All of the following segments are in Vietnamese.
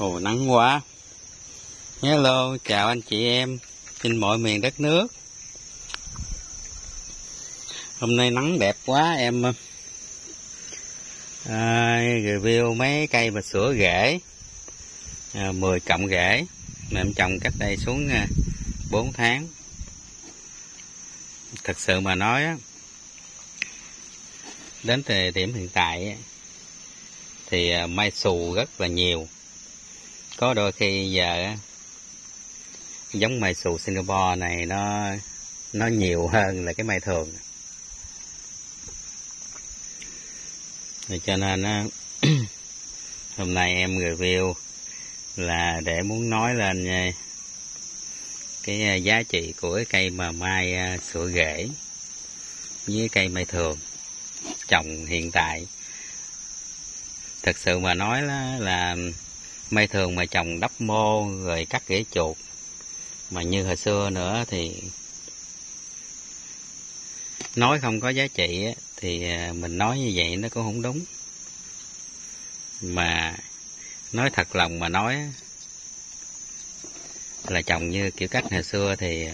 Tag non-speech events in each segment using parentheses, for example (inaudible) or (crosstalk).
Ồ nắng quá. Hello chào anh chị em. Trên mọi miền đất nước. Hôm nay nắng đẹp quá em à, Review mấy cây mà sữa rễ. À, 10 cộng rễ. Mà em trồng cách đây xuống ờ, 4 tháng. Thật sự mà nói á Đến thời điểm hiện tại Thì ờ, mai xù rất là nhiều có đôi khi giờ giống mai xù Singapore này nó nó nhiều hơn là cái mai thường. Rồi cho nên á, (clears throat) hôm nay em review là để muốn nói lên cái à, giá trị của cái cây mà mai à, sữa rễ với cây mai thường trồng hiện tại. Thật sự mà nói là, là Mây thường mà trồng đắp mô rồi cắt rễ chuột. Mà như hồi xưa nữa thì nói không có giá trị thì à, mình nói như vậy nó cũng không đúng. Mà nói thật lòng mà nói là trồng như kiểu cách hồi xưa thì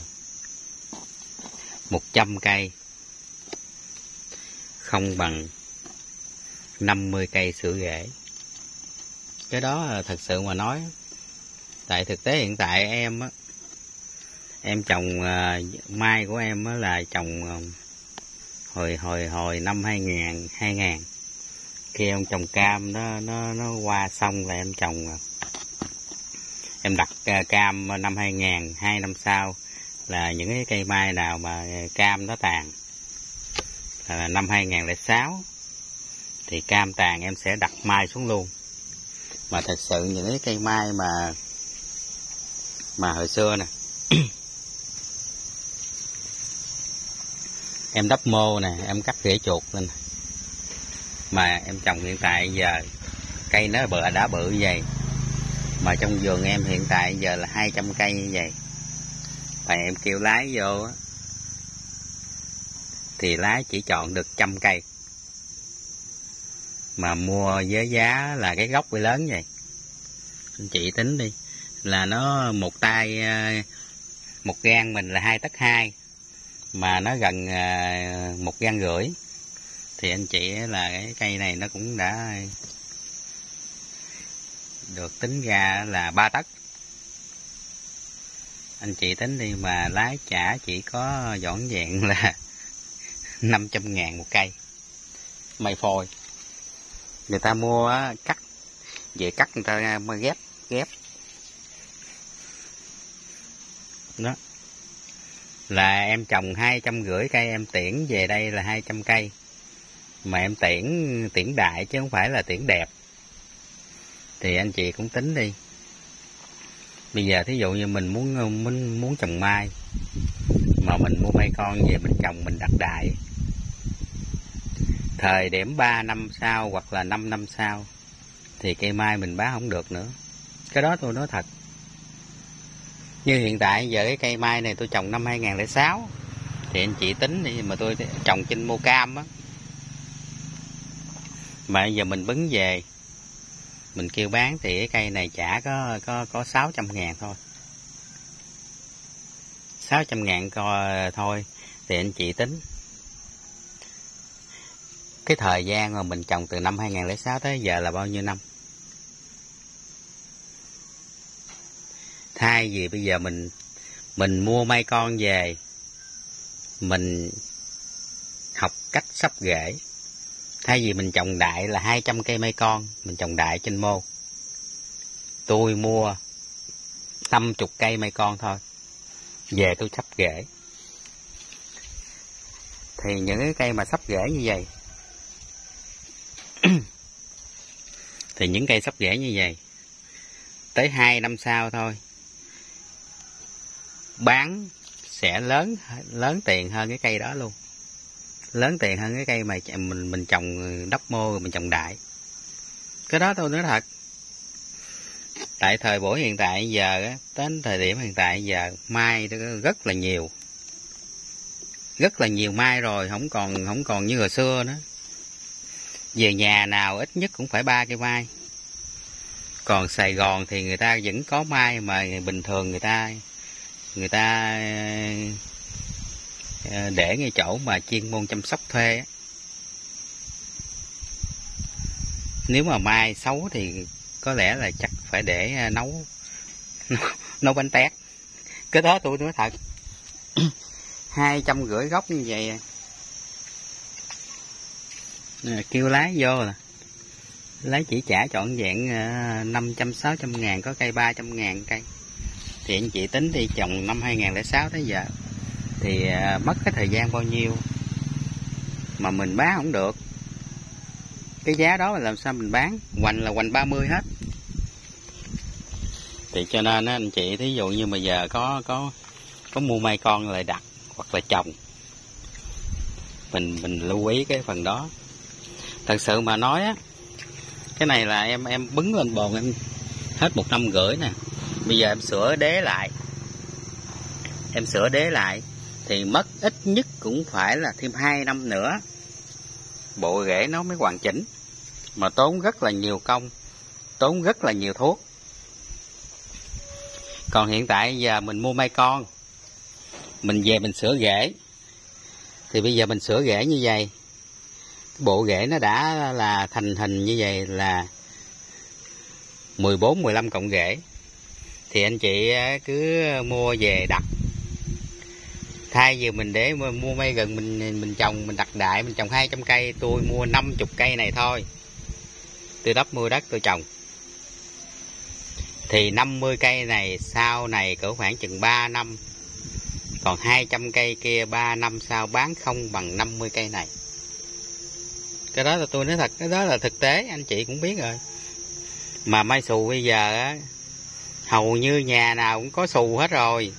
100 cây không bằng 50 cây sữa rễ cái đó là thật sự mà nói. Tại thực tế hiện tại em á, em trồng à, mai của em á là trồng à, hồi hồi hồi năm 2000 2000 khi em trồng cam nó nó nó qua xong là em trồng à. em đặt cam năm 2000 hai năm sau là những cái cây mai nào mà cam nó tàn. Là năm 2006 thì cam tàn em sẽ đặt mai xuống luôn mà thật sự những cái cây mai mà mà hồi xưa nè. (coughs) Em đắp mô nè, em cắt rễ chuột lên mà em trồng hiện tại giờ, cây nó bự, đã bự như vậy. Mà trong vườn em hiện tại giờ là 200 cây như vậy. Tại em kêu lái vô thì lái chỉ chọn được trăm cây mà mua với giá là cái gốc bị lớn vậy. Anh chị tính đi. Là nó một tay ờ, một gan mình là hai tấc hai. Mà nó gần ờ, một gan rưỡi. Thì anh chị là cái cây này nó cũng đã được tính ra là ba tấc. Anh chị tính đi mà lái trả chỉ có dọn dẹn là (laughs) 500 ngàn một cây. Mày phôi người ta mua cắt. Về cắt người ta ghép ghép. Đó. Là em trồng hai trăm rưỡi cây, em tiễn về đây là hai trăm cây. Mà em tiễn tiễn đại chứ không phải là tiễn đẹp. Thì anh chị cũng tính đi. Bây giờ thí dụ như mình muốn muốn muốn trồng mai, mà mình mua mai con về mình trồng, mình đặt đại thời điểm 3 năm sau hoặc là 5 năm sau, thì cây mai mình bán không được nữa. Cái đó tôi nói thật. Như hiện tại, giờ cái cây mai này tôi trồng năm 2006 thì anh chị tính đi, mà tôi trồng trên mô cam á. Mà giờ mình bứng về, mình kêu bán thì cái cây này trả có có có 600 ngàn thôi. 600 ngàn coi thôi, thì anh chị tính cái thời gian mà mình trồng từ năm 2006 tới giờ là bao nhiêu năm? Thay vì bây giờ mình mình mua mấy con về, mình học cách sắp rễ thay vì mình trồng đại là 200 cây mây con, mình trồng đại trên mô. Tôi mua 50 cây mây con thôi, về tôi sắp rễ thì những cái cây mà sắp rễ như vậy thì những cây sắp rễ như vậy. Tới 2 năm sau thôi. Bán sẽ lớn lớn tiền hơn cái cây đó luôn. Lớn tiền hơn cái cây mà mình mình trồng đắp mô, mình trồng đại. Cái đó tôi nói thật. Tại thời buổi hiện tại, giờ đến thời điểm hiện tại, giờ mai rất là nhiều. Rất là nhiều mai rồi, không còn không còn như hồi xưa nữa về nhà nào ít nhất cũng phải ba cây mai. Còn Sài Gòn thì người ta vẫn có mai mà bình thường người ta người ta ờ, để ngay chỗ mà chuyên môn chăm sóc thuê nếu mà mai xấu thì có lẽ là chắc phải để ờ, nấu nấu bánh tét. Cái đó tôi nói thật. (coughs) Hai trăm rưỡi gốc như vậy à kêu lái vô nè. Lấy chỉ trả chọn dạng ờ, năm trăm sáu trăm ngàn có cây ba trăm ngàn cây. Thì anh chị tính đi trồng năm 2006 tới giờ. Thì ờ, mất cái thời gian bao nhiêu mà mình bán không được? Cái giá đó là làm sao mình bán? Hoành là hoành 30 hết. Thì cho nên anh chị thí dụ như mà giờ có có có mua mai con lại đặt hoặc là trồng mình mình lưu ý cái phần đó thật sự mà nói á, cái này là em em bứng lên bồn em hết một năm rưỡi nè. Bây giờ em sửa đế lại. Em sửa đế lại thì mất ít nhất cũng phải là thêm 2 năm nữa. Bộ rễ nó mới hoàn chỉnh. Mà tốn rất là nhiều công, tốn rất là nhiều thuốc. Còn hiện tại giờ mình mua mai con. Mình về mình sửa rễ. Thì bây giờ mình sửa rễ như vậy bộ rễ nó đã là thành hình như vậy là 14 15 cộng rễ thì anh chị cứ mua về đặt. Thay vì mình để mua mấy gần mình mình trồng, mình đặt đại, mình trồng 200 cây, tôi mua 50 cây này thôi. Tôi đắp mua đất, tôi trồng. Thì 50 cây này, sau này cỡ khoảng chừng 3 năm. Còn 200 cây kia 3 năm sau bán không bằng 50 cây này cái đó là tôi nói thật, cái đó là thực tế, anh chị cũng biết rồi. Mà mai xù bây giờ á, hầu như nhà nào cũng có xù hết rồi.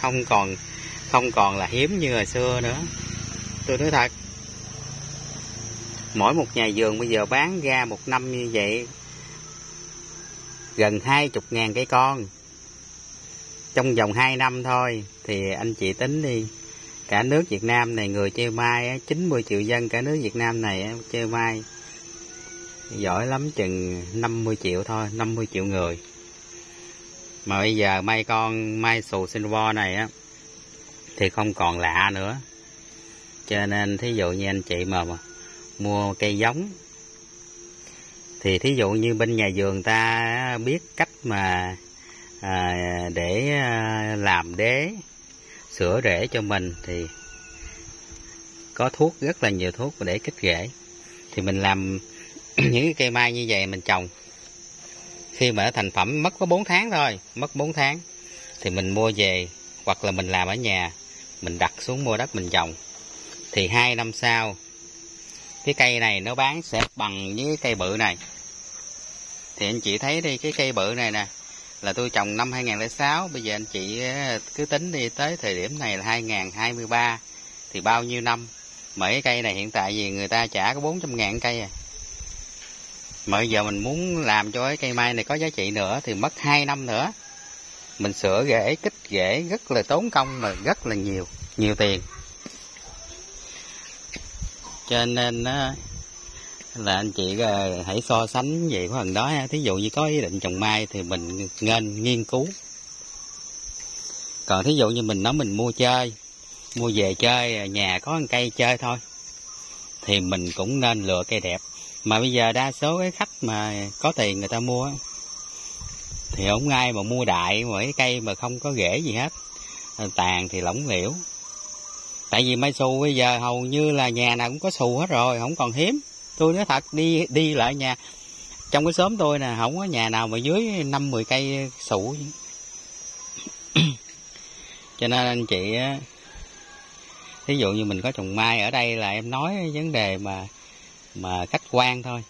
Không còn không còn là hiếm như hồi xưa nữa. Tôi nói thật. Mỗi một nhà vườn bây giờ bán ra một năm như vậy, gần hai chục ngàn cây con. Trong vòng 2 năm thôi, thì anh chị tính đi cả nước Việt Nam này người chơi mai 90 triệu dân cả nước Việt Nam này chơi mai giỏi lắm chừng 50 triệu thôi 50 triệu người. Mà bây giờ mai con mai xù Singapore này á thì không còn lạ nữa. Cho nên thí dụ như anh chị mà, mà mua cây giống thì thí dụ như bên nhà vườn ta biết cách mà à, để à, làm đế sửa rễ cho mình thì có thuốc, rất là nhiều thuốc để kích rễ. Thì mình làm (clears throat) những cái cây mai như vậy mình trồng. Khi mà thành phẩm mất có 4 tháng thôi, mất 4 tháng, thì mình mua về hoặc là mình làm ở nhà, mình đặt xuống mua đất mình trồng. Thì hai năm sau, cái cây này nó bán sẽ bằng với cái cây bự này. Thì anh chị thấy đi, cái cây bự này nè là tôi trồng năm 2006 bây giờ anh chị ờ, cứ tính đi, tới thời điểm này là 2023 thì bao nhiêu năm? Mấy cái cây này hiện tại vì người ta trả có 400 ngàn cây à. Mà bây giờ mình muốn làm cho cái cây mai này có giá trị nữa thì mất 2 năm nữa. Mình sửa rễ kích rễ rất là tốn công mà rất là nhiều nhiều tiền. Cho nên ờ, là anh chị ờ, hãy so sánh về cái phần đó thí dụ như có ý định trồng mai thì mình nên nghiên cứu. Còn thí dụ như mình nói mình mua chơi, mua về chơi à, nhà có một cây chơi thôi, thì mình cũng nên lựa cây đẹp. Mà bây giờ đa số cái khách mà có tiền người ta mua thì không ai mà mua đại mà cái cây mà không có rễ gì hết. Ờ, tàn thì lỏng liễu tại vì mai xù bây giờ hầu như là nhà nào cũng có xù hết rồi, không còn hiếm tôi nói thật, đi đi lại nhà. Trong cái xóm tôi nè, không có nhà nào mà dưới năm mười cây sủ. (clears throat) Cho nên anh chị ví dụ như mình có trồng mai ở đây là em nói vấn đề mà mà khách quan thôi.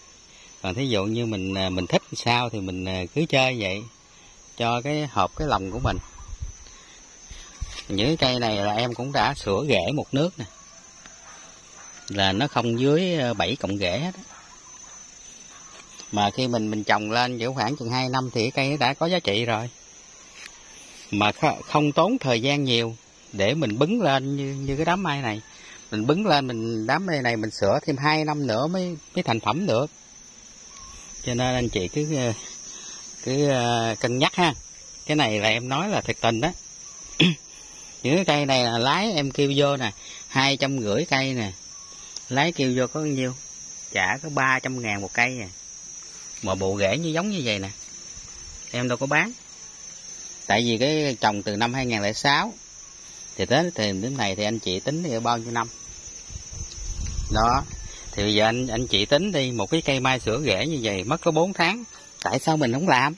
Còn thí dụ như mình à, mình thích sao thì mình à, cứ chơi vậy, cho cái hộp cái lòng của mình. Những cái cây này là em cũng đã sửa rễ một nước nè là nó không dưới ờ, 7 cộng rễ hết mà khi mình mình trồng lên giữa khoảng chừng 2 năm thì cây đã có giá trị rồi. Mà không tốn thời gian nhiều để mình bứng lên như như cái đám mai này. Mình bứng lên mình, đám mai này mình sửa thêm 2 năm nữa mới mới thành phẩm được. Cho nên anh chị cứ ờ, cứ ờ, cân nhắc ha. Cái này là em nói là thực tình đó. (clears throat) Những cái cây này là lái em kêu vô nè, hai trăm rưỡi cây nè lái kêu vô có bao nhiêu? Trả có ba trăm ngàn một cây nè mà bộ rễ như giống như vậy nè. Em đâu có bán. Tại vì cái trồng từ năm 2006 thì tới thời điểm này thì anh chị tính thì bao nhiêu năm? Đó. Thì bây giờ anh anh chị tính đi một cái cây mai sữa rễ như vậy mất có 4 tháng tại sao mình không làm?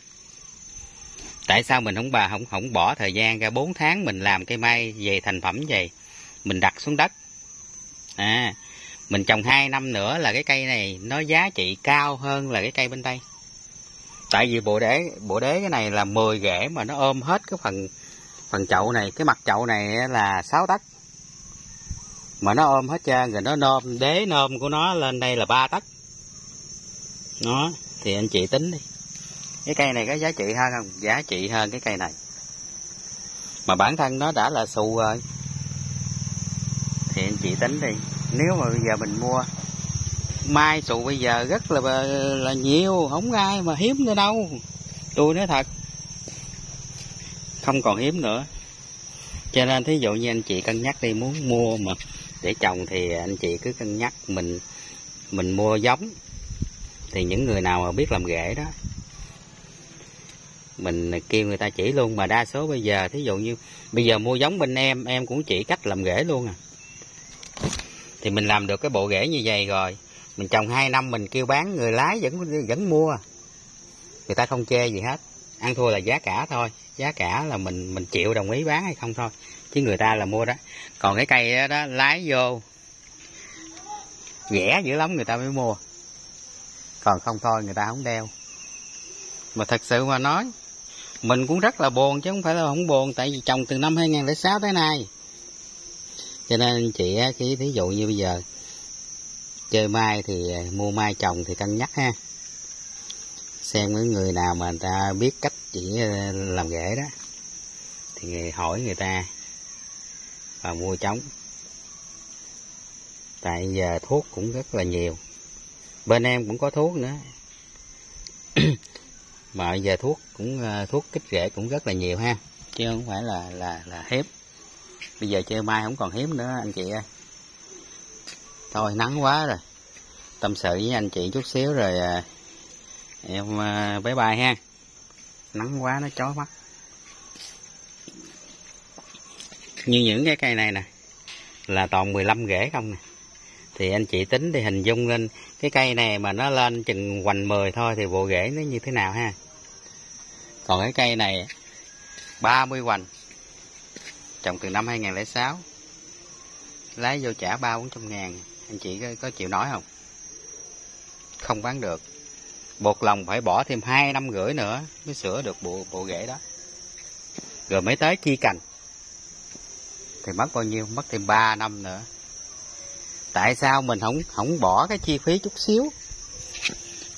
Tại sao mình không bà không không bỏ thời gian ra 4 tháng mình làm cây mai về thành phẩm vậy? Mình đặt xuống đất. À mình trồng 2 năm nữa là cái cây này nó giá trị cao hơn là cái cây bên đây tại vì bộ đế bộ đế cái này là 10 rễ mà nó ôm hết cái phần phần chậu này, cái mặt chậu này là 6 tấc. Mà nó ôm hết trơn rồi nó nôm, đế nôm của nó lên đây là ba tấc. Nó thì anh chị tính đi. Cái cây này có giá trị hơn không? Giá trị hơn cái cây này. Mà bản thân nó đã là xù rồi. Thì anh chị tính đi nếu mà bây giờ mình mua, mai xù bây giờ rất là là nhiều, không ai mà hiếm nữa đâu. Tôi nói thật, không còn hiếm nữa. Cho nên thí dụ như anh chị cân nhắc đi, muốn mua mà để trồng thì anh chị cứ cân nhắc mình mình mua giống. Thì những người nào mà biết làm rễ đó, mình kêu người ta chỉ luôn. Mà đa số bây giờ, thí dụ như bây giờ mua giống bên em em cũng chỉ cách làm rễ luôn à thì mình làm được cái bộ rễ như vậy rồi. Mình trồng 2 năm mình kêu bán người lái vẫn vẫn mua. Người ta không chê gì hết. Ăn thua là giá cả thôi. Giá cả là mình mình chịu đồng ý bán hay không thôi. Chứ người ta là mua đó. Còn cái cây đó, đó lái vô rẻ dữ lắm người ta mới mua. Còn không thôi người ta không đeo. Mà thật sự mà nói mình cũng rất là buồn chứ không phải là không buồn. Tại vì trồng từ năm 2006 tới nay cho nên anh chị khi ví dụ như bây giờ, chơi mai thì à, mua mai trồng thì cân nhắc ha. Xem với người nào mà người ta biết cách chỉ à, làm rễ đó, thì hỏi người ta và mua trống. Tại giờ thuốc cũng rất là nhiều. Bên em cũng có thuốc nữa. (coughs) Mà giờ thuốc cũng à, thuốc kích rễ cũng rất là nhiều ha. Chứ không phải là là là hiếm bây giờ chơi mai không còn hiếm nữa, anh chị ơi. Thôi, nắng quá rồi. Tâm sự với anh chị chút xíu rồi à, em à, bye bye ha. Nắng quá, nó chói mắt. Như những cái cây này nè, là toàn 15 rễ không nè. Thì anh chị tính thì hình dung lên cái cây này mà nó lên chừng hoành 10 thôi thì bộ rễ nó như thế nào ha? Còn cái cây này 30 hoành trồng từ năm 2006 lái vô trả ba bốn trăm ngàn. Anh chị có, có chịu nói không? Không bán được. Bột lòng phải bỏ thêm hai năm rưỡi nữa mới sửa được bộ bộ rễ đó. Rồi mới tới chi cành. Thì mất bao nhiêu? Mất thêm 3 năm nữa. Tại sao mình không không bỏ cái chi phí chút xíu?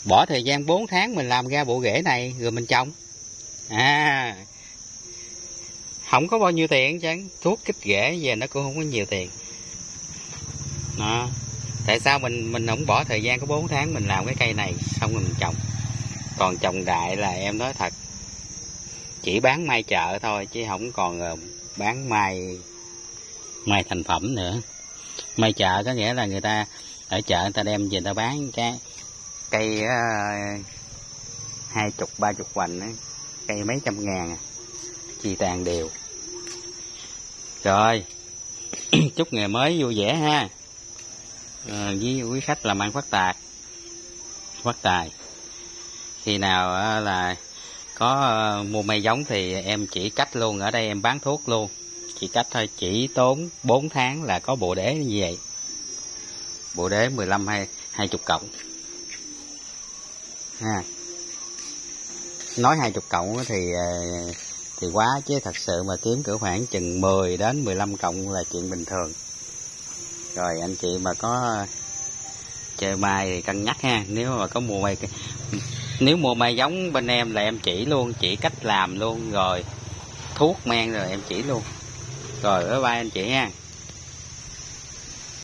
Bỏ thời gian 4 tháng mình làm ra bộ rễ này rồi mình trồng. À không có bao nhiêu tiền chứ thuốc kích rễ về nó cũng không có nhiều tiền. Đó. Tại sao mình mình không bỏ thời gian có 4 tháng mình làm cái cây này, xong rồi mình trồng? Còn trồng đại là em nói thật, chỉ bán mai chợ thôi, chứ không còn ờ, bán mai mai thành phẩm nữa. Mai chợ có nghĩa là người ta ở chợ người ta đem về người ta bán cái cây ờ, hai chục, ba chục hoành cây mấy trăm ngàn à. chi tàn đều rồi. (clears throat) Chúc ngày mới vui vẻ ha. À, với quý khách làm ăn phát tài. Phát tài. Khi nào ờ, là có ờ, mua may giống thì em chỉ cách luôn ở đây em bán thuốc luôn. Chỉ cách thôi chỉ tốn 4 tháng là có bộ đế như vậy. Bộ đế 15 hay 20 cộng. Ha. Nói 20 cộng thì thì quá, chứ thật sự mà kiếm cửa khoảng chừng 10 đến 15 cộng là chuyện bình thường. Rồi anh chị mà có chơi mai thì cân nhắc ha. Nếu mà có mua mai, nếu mua mai giống bên em là em chỉ luôn, chỉ cách làm luôn, rồi thuốc men rồi em chỉ luôn. Rồi bye bye anh chị ha.